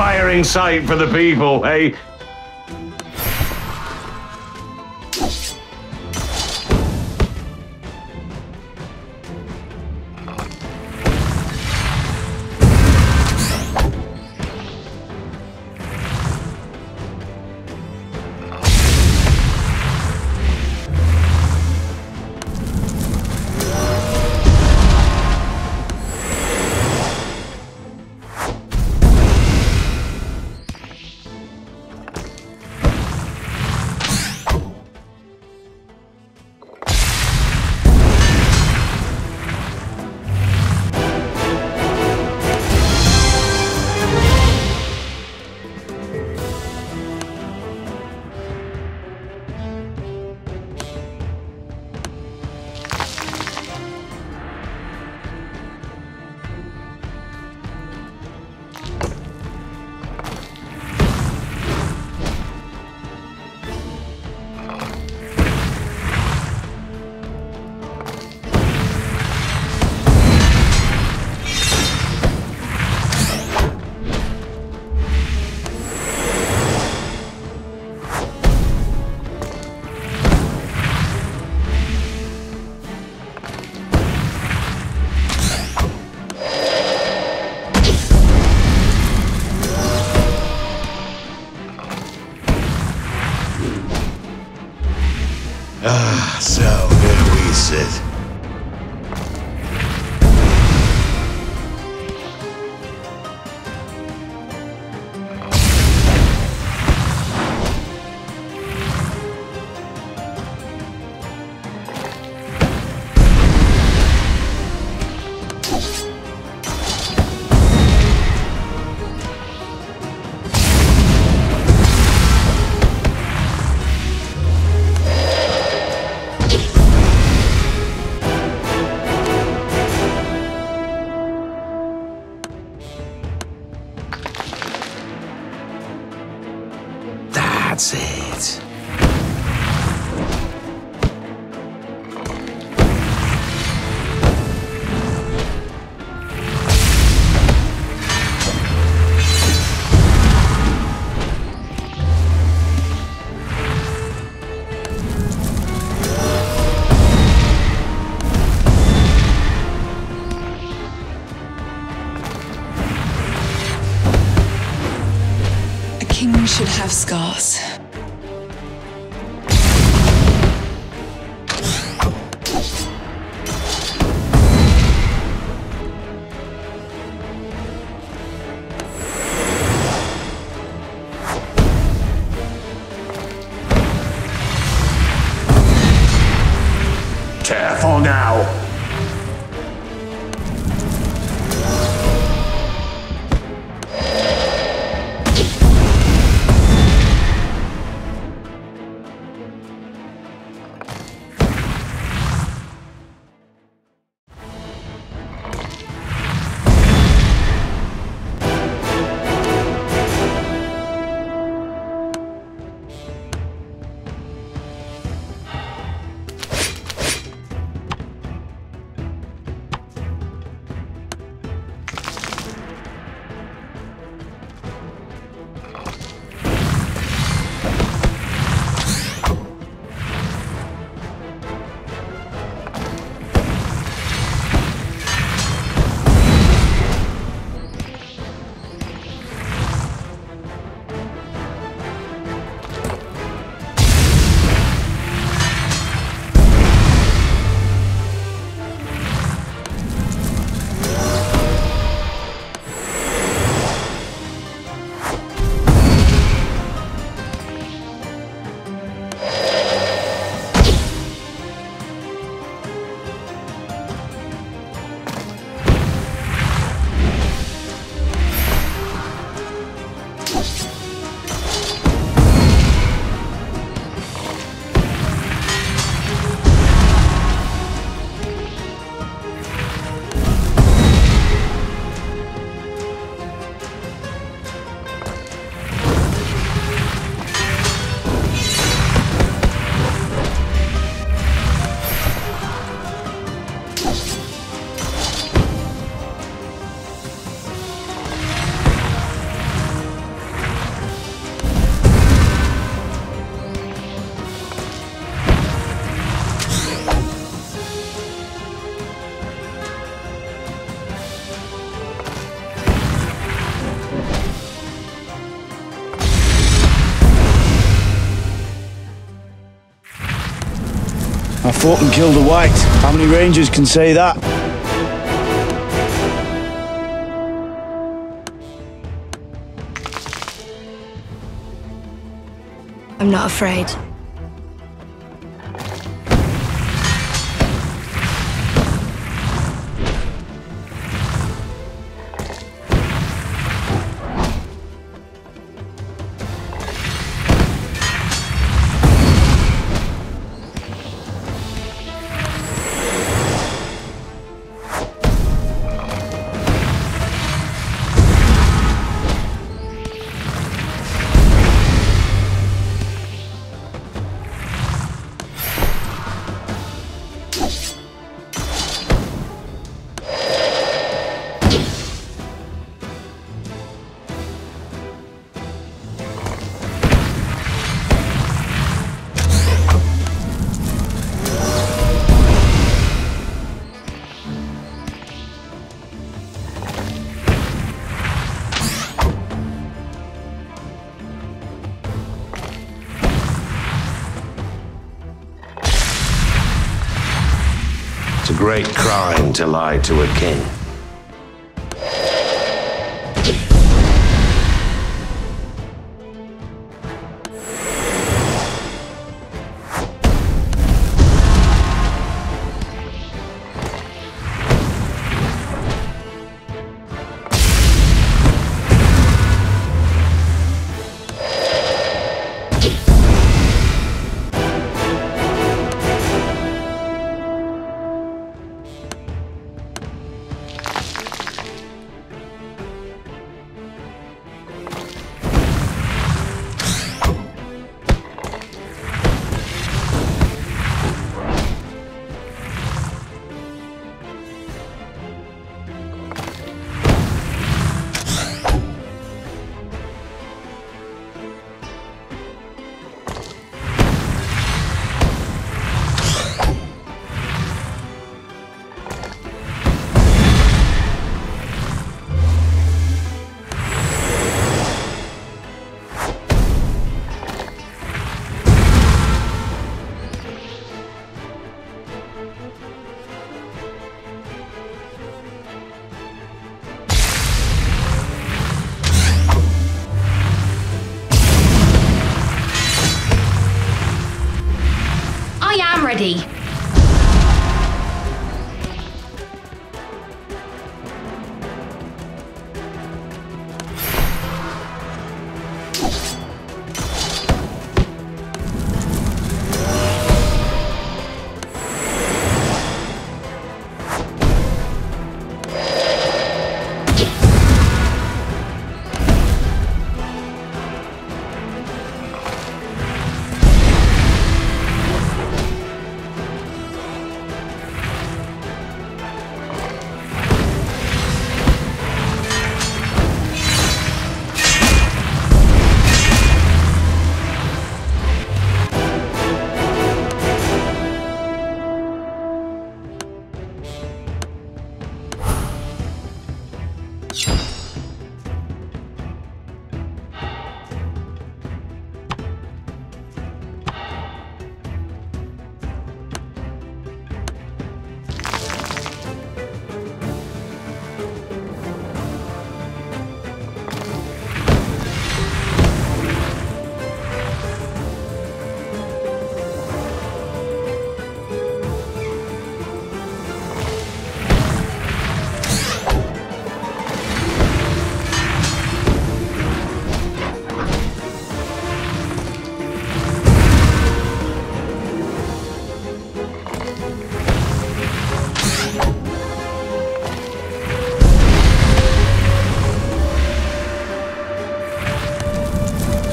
inspiring sight for the people, eh? Here fought and killed a white. How many rangers can say that? I'm not afraid. It's a great crime to lie to a king. I am ready.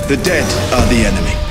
The dead are the enemy.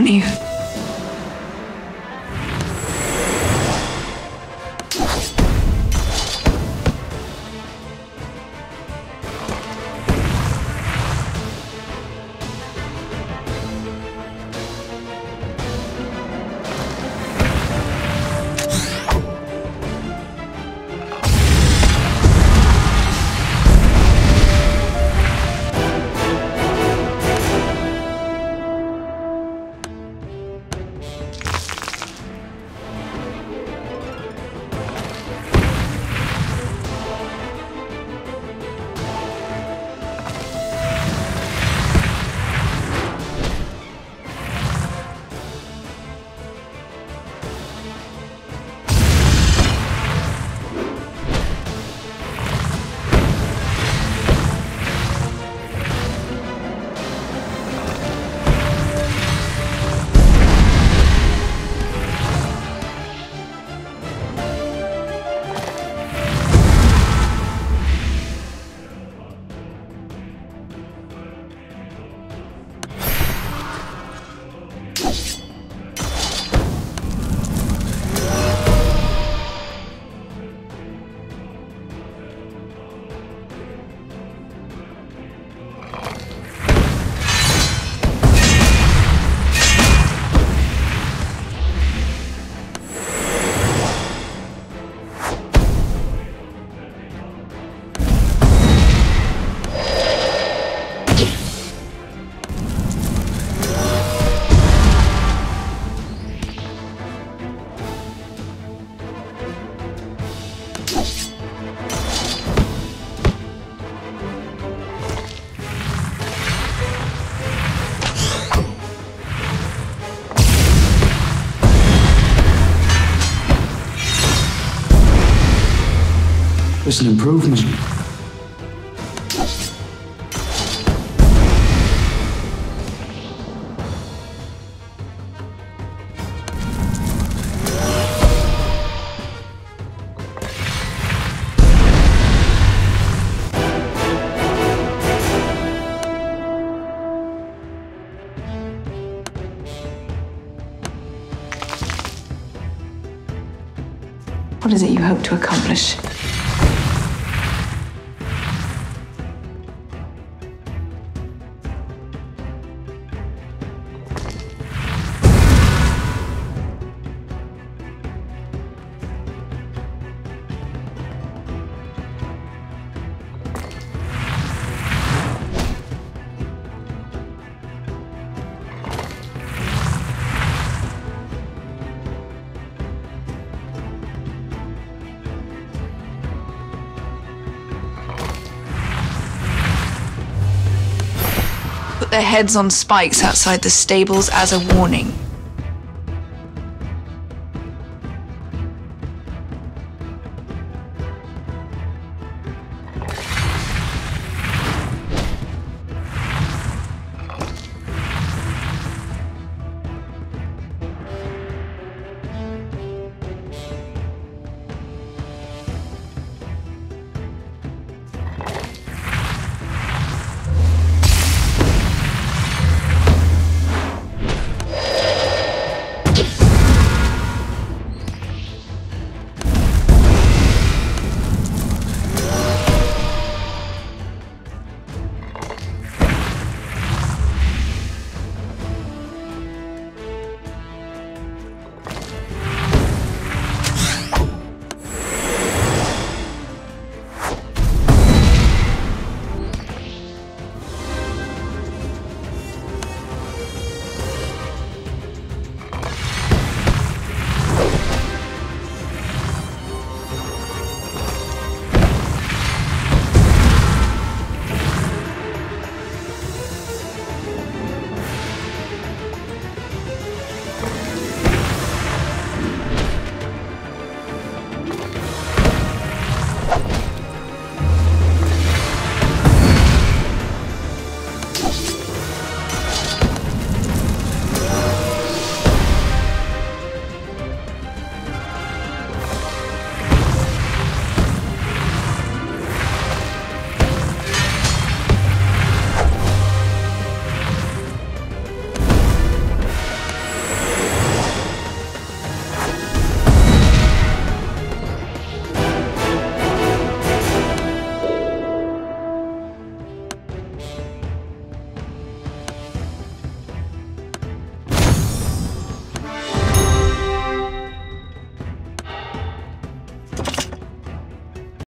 Perfect, It's an improvement. What is it you hope to accomplish? Their heads on spikes outside the stables as a warning.